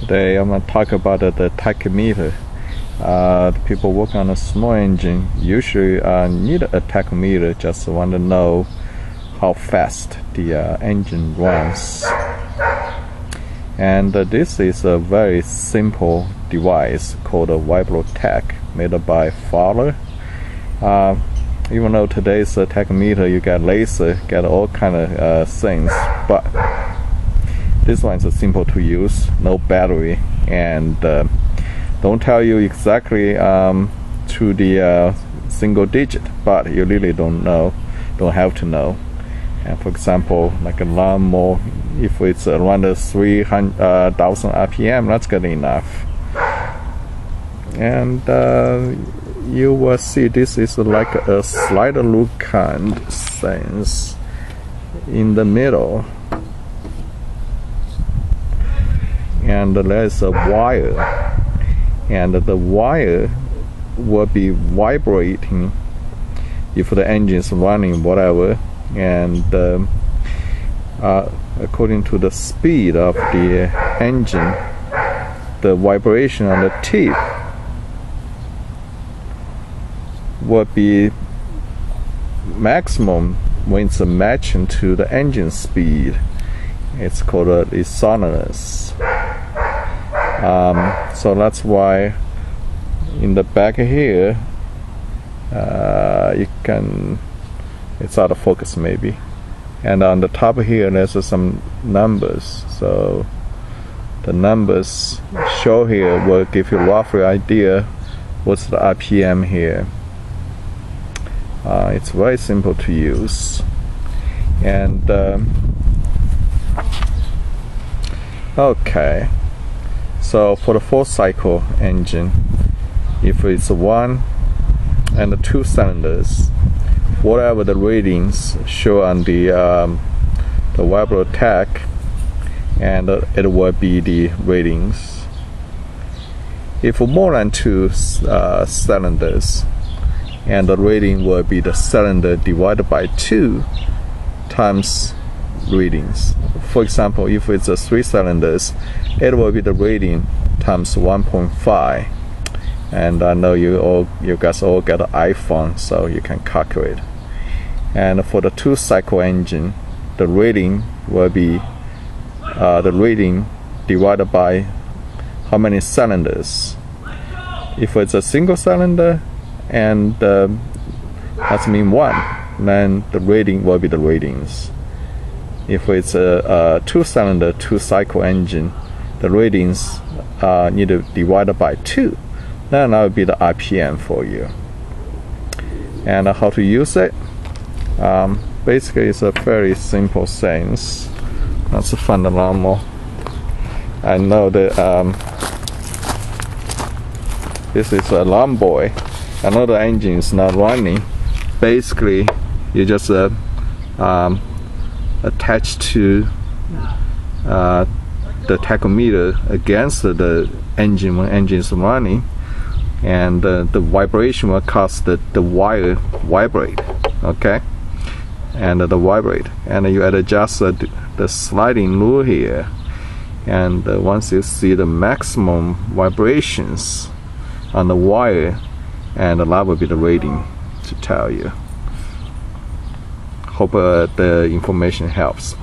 Today I'm going to talk about uh, the tachometer. Uh, people work on a small engine usually uh, need a tachometer, just want to know how fast the uh, engine runs. And uh, this is a very simple device called a Vibra-Tac made by Fowler. Uh, even though today's tachometer you got laser, get all kind of things, but this one is simple to use no battery and uh, don't tell you exactly um, to the uh, single digit but you really don't know don't have to know. And for example like a lawnmower if it's around 3000 uh, rpm that's good enough. And uh, you will see this is like a slider look kind sense in the middle and there's a wire. And the wire will be vibrating if the engine is running whatever. And um, uh, according to the speed of the engine the vibration on the tip will be maximum when it's matching to the engine speed. It's called a isochronous um, so that's why in the back here uh, you can it's out of focus maybe. And on the top here there's some numbers. So the numbers show here will give you roughly idea what's the RPM here. Uh, it's very simple to use. And um, okay so for the four cycle engine if it's one and the two cylinders whatever the readings show on the um, the tag, and it will be the readings. If more than two uh, cylinders and the rating will be the cylinder divided by two times readings. For example, if it's a three cylinders, it will be the reading times 1.5. And I know you all, you guys all got an iPhone, so you can calculate. And for the two cycle engine, the reading will be uh, the reading divided by how many cylinders. If it's a single cylinder, and uh, that's mean one, then the reading will be the ratings if it's a, a two-cylinder two-cycle engine the ratings uh, need to divide by two then that would be the RPM for you. And uh, how to use it? Um, basically it's a very simple sense. that's a fun lawnmower I know that um, this is a lawn boy. The engine is not running. Basically you just uh, um, attached to uh, the tachometer against the engine when engine is running and uh, the vibration will cause the, the wire vibrate okay? And uh, the vibrate and you adjust the, the sliding rule here. And uh, once you see the maximum vibrations on the wire and that will be the rating to tell you hope uh, the information helps